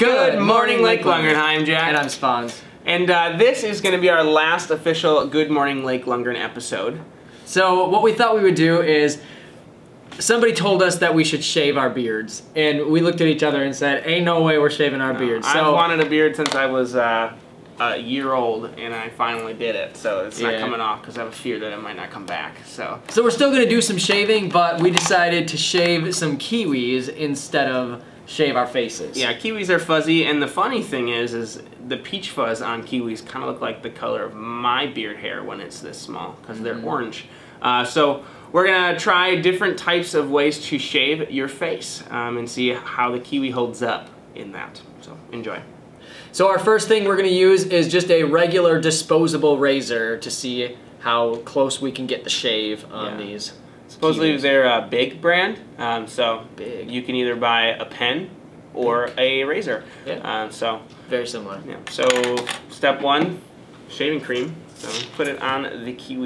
Good morning, Lake Lundgren. Hi, I'm Jack. And I'm Spawns. And uh, this is going to be our last official Good Morning Lake Lundgren episode. So what we thought we would do is, somebody told us that we should shave our beards, and we looked at each other and said, "Ain't no way we're shaving our beards." So I've wanted a beard since I was uh, a year old, and I finally did it. So it's not coming off because I have a fear that it might not come back. So so we're still gonna do some shaving, but we decided to shave some kiwis instead of shave our faces. yeah, kiwis are fuzzy, and the funny thing is, is the peach fuzz on kiwis kind of look like the color of my beard hair when it's this small because they're Mm-hmm. orange. Uh, so we're gonna try different types of ways to shave your face um, and see how the kiwi holds up in that. So enjoy. So our first thing we're gonna use is just a regular disposable razor to see how close we can get the shave on Yeah. these. Supposedly kiwis. they're a big brand, um, so Big. you can either buy a pen or a razor. Yeah. Um, so Very similar. yeah. So step one, shaving cream. So put it on the kiwi.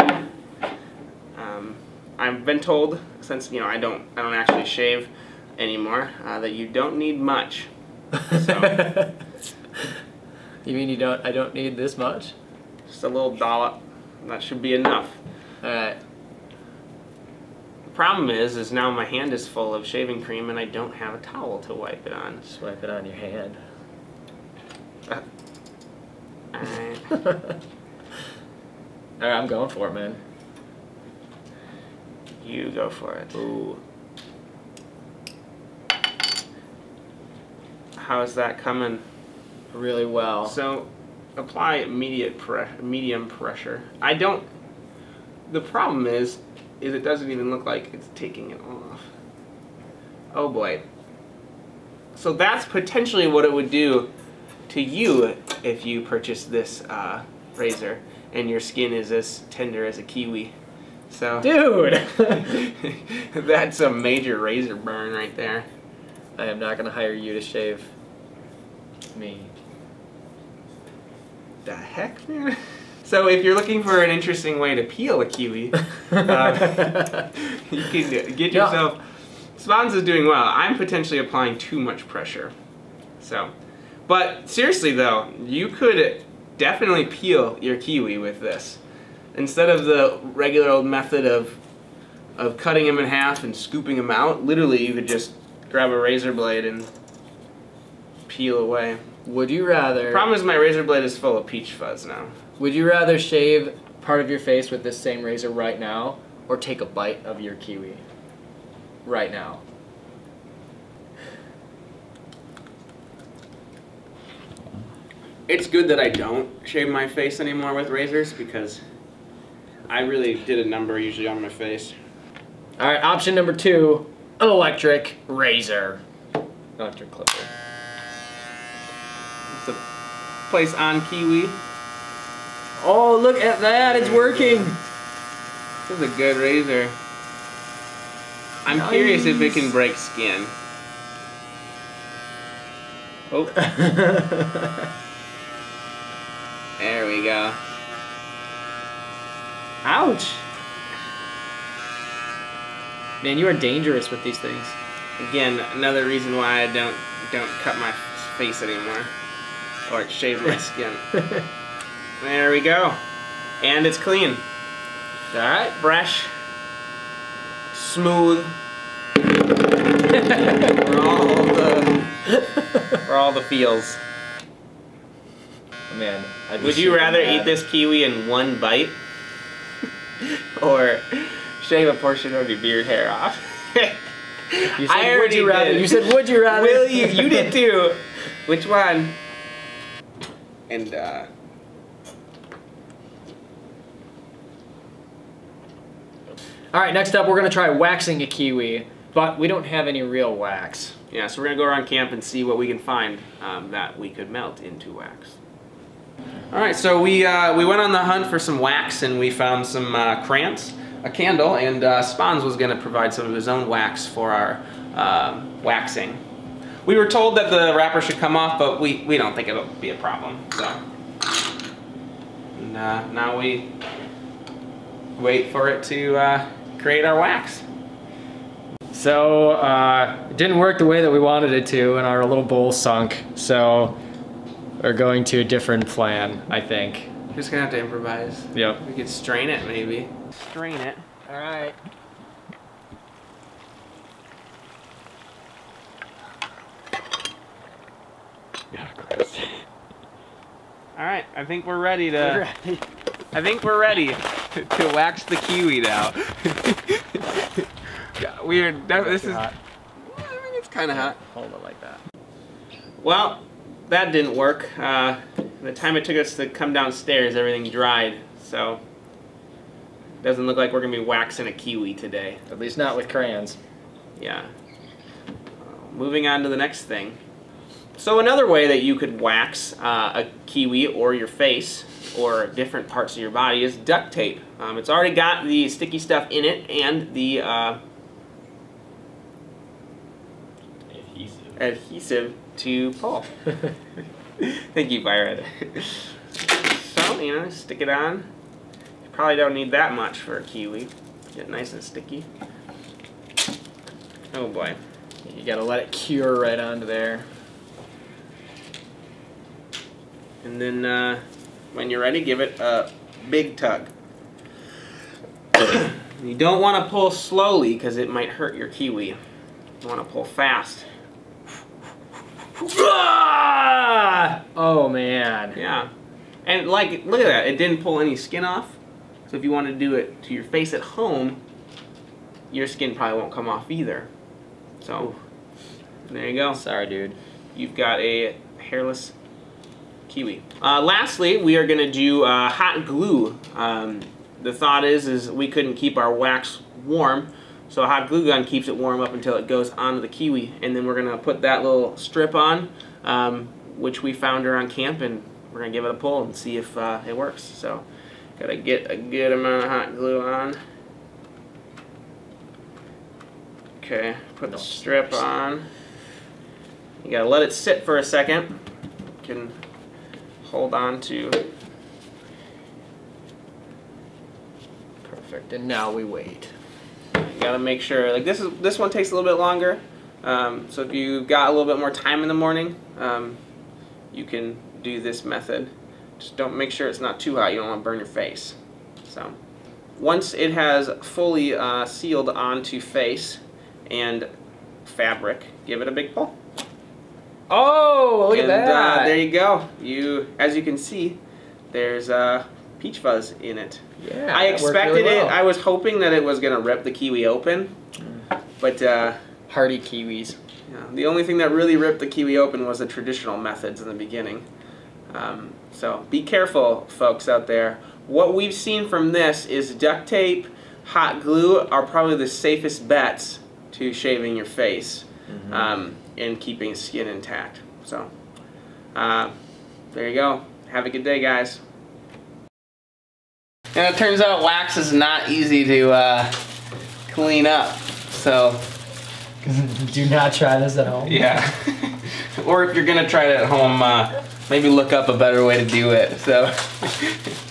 Um, I've been told since you know I don't I don't actually shave anymore uh, that you don't need much. So you mean you don't? I don't need this much? just a little dollop. That should be enough. All right. Problem is, is now my hand is full of shaving cream and I don't have a towel to wipe it on. Just wipe it on your hand. Alright. All right, I'm going for it, man. You go for it. Ooh. How is that coming? Really well. So, apply immediate pre- medium pressure. I don't. The problem is, is it doesn't even look like it's taking it off. Oh boy. So that's potentially what it would do to you if you purchase this uh, razor and your skin is as tender as a kiwi. So Dude! that's a major razor burn right there. I am not going to hire you to shave me. The heck, man? So if you're looking for an interesting way to peel a kiwi, uh, you can get Yeah. yourself. Spawns is doing well. I'm potentially applying too much pressure. So, but seriously though, you could definitely peel your kiwi with this instead of the regular old method of of cutting them in half and scooping them out. Literally, you could just grab a razor blade and peel away. Would you rather The Problem is, my razor blade is full of peach fuzz now. Would you rather shave part of your face with this same razor right now or take a bite of your kiwi right now? It's good that I don't shave my face anymore with razors because I really did a number usually on my face. All right, option number 2, an electric razor. Electric clipper. It's a place on Kiwi. Oh, look at that. It's working. This is a good razor. I'm curious if it can break skin. Oh, there we go. Ouch. Man, you are dangerous with these things. Again, another reason why I don't don't cut my face anymore or shave my skin. There we go. And it's clean. Alright. Fresh. Smooth. for all the for all the feels. Man, I'd Would you rather mad. eat this kiwi in one bite? or shave a portion of your beard hair off? You said, I would already you rather? did. You said, would you rather? Will you? You did too. Which one? And uh All right, next up, we're gonna try waxing a kiwi, but we don't have any real wax. yeah, so we're gonna go around camp and see what we can find um, that we could melt into wax. All right, so we uh, we went on the hunt for some wax and we found some uh, crayons, a candle, and uh, Spawns was gonna provide some of his own wax for our uh, waxing. We were told that the wrapper should come off, but we, we don't think it'll be a problem. So, and, uh, now we wait for it to uh, create our wax. So uh, it didn't work the way that we wanted it to, and our little bowl sunk. So we're going to a different plan, I think. We're just gonna have to improvise. Yep. We could strain it maybe. Strain it. All right. All right, I think we're ready to. I think we're ready to, to wax the kiwi now. yeah, we are. def- This is. I mean, it's kind of hot. Hold it like that. Well, that didn't work. Uh, the time it took us to come downstairs, everything dried. So, doesn't look like we're gonna be waxing a kiwi today. At least not with crayons. Yeah. Uh, moving on to the next thing. So another way that you could wax uh, a kiwi or your face or different parts of your body is duct tape. Um, it's already got the sticky stuff in it and the uh, Adhesive. adhesive to pull. Thank you, Byron. so, you know, stick it on. You probably don't need that much for a kiwi. Get nice and sticky. Oh boy. You gotta let it cure right onto there. And then uh, when you're ready, give it a big tug. you don't want to pull slowly because it might hurt your kiwi. You want to pull fast. Ah! Oh man. Yeah. And like, look at that. It didn't pull any skin off. So if you want to do it to your face at home, your skin probably won't come off either. So there you go. Sorry, dude. You've got a hairless kiwi. Uh, lastly, we are going to do uh, hot glue. Um, the thought is, is we couldn't keep our wax warm, so a hot glue gun keeps it warm up until it goes onto the kiwi, and then we're going to put that little strip on, um, which we found around camp, and we're going to give it a pull and see if uh, it works. So, got to get a good amount of hot glue on. Okay, put the strip on. You gotta let it sit for a second. You can hold on to. Perfect. And now we wait. You gotta make sure. Like this is this one takes a little bit longer. Um, so if you've got a little bit more time in the morning, um, you can do this method. Just don't make sure it's not too hot. You don't want to burn your face. So once it has fully uh, sealed onto face and fabric, give it a big pull. Oh, look and, at that. Uh, there you go. You, as you can see, there's uh, peach fuzz in it. yeah. I expected really well. it. I was hoping that it was gonna rip the kiwi open, but uh, Hardy kiwis. yeah, the only thing that really ripped the kiwi open was the traditional methods in the beginning. Um, so be careful, folks out there. What we've seen from this is duct tape, hot glue are probably the safest bets to shaving your face um, and keeping skin intact. So uh, there you go. Have a good day, guys. And it turns out wax is not easy to uh, clean up. So Do not try this at home. yeah. or if you're gonna try it at home, uh, maybe look up a better way to do it. So